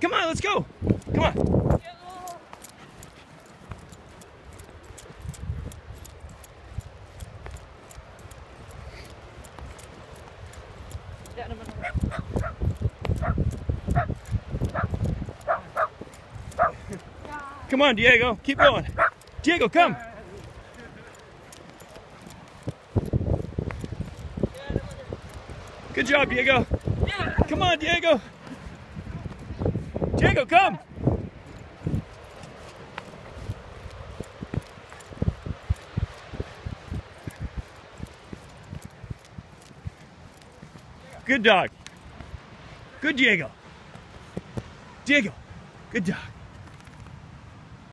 Come on, let's go. Come on. Come on, Diego. Keep going. Diego, come. Good job, Diego. Come on, Diego. Diego, come. Good dog. Good Diego. Diego. Good dog.